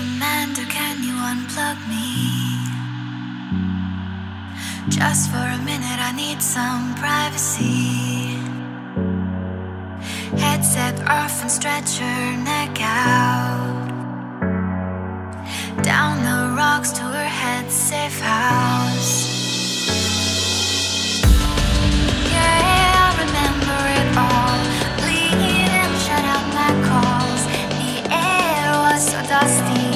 Amanda, can you unplug me? Just for a minute, I need some privacy. Headset off and stretch her neck out. Down the rocks to her head's safe house. dusty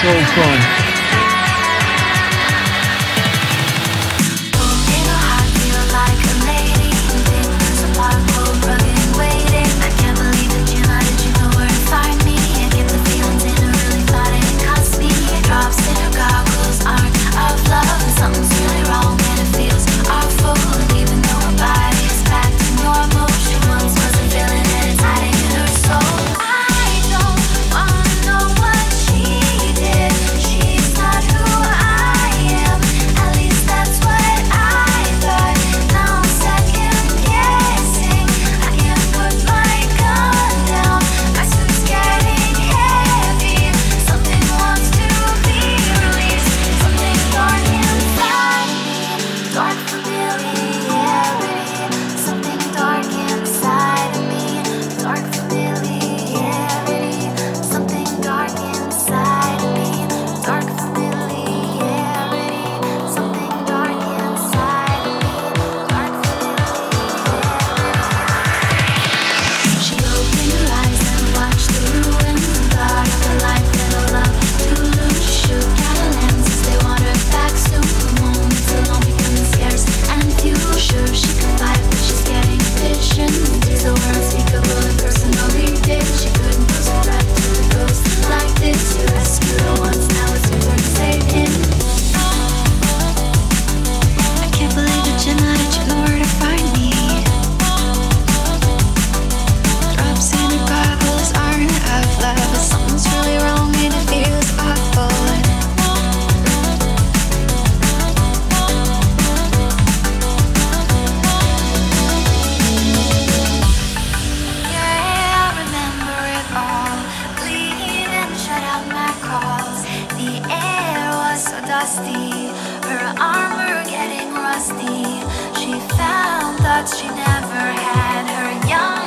so fun. dusty, her armor getting rusty. She found that she never had, her young.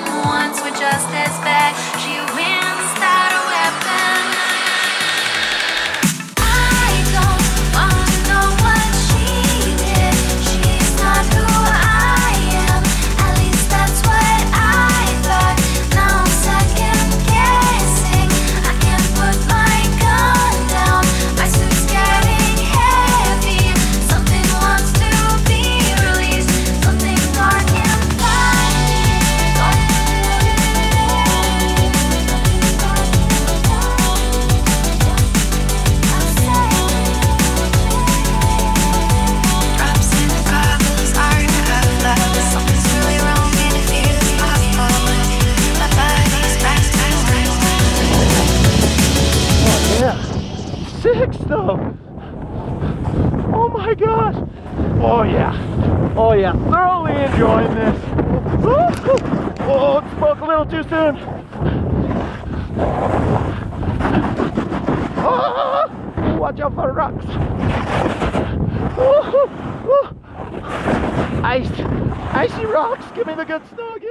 Oh. oh my gosh. Oh yeah. Oh yeah. Thoroughly enjoying this. Oh, spoke a little too soon. Oh, watch out for rocks. Oh, oh. Ice, icy rocks. Give me the good snug.